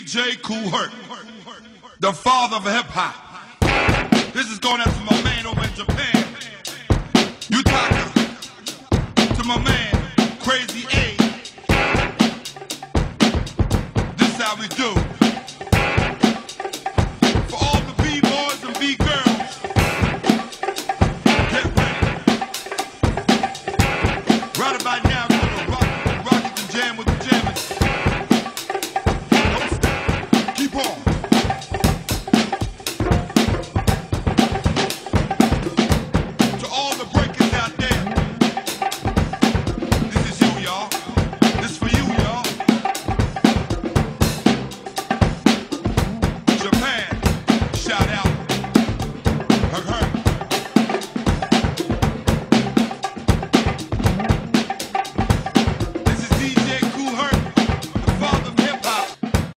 DJ Kool Herc, the father of hip hop. This is going out to my man over in Japan, Utaka, to my man, Crazy A. This how we do. For all the B-boys and B-girls. Right about now,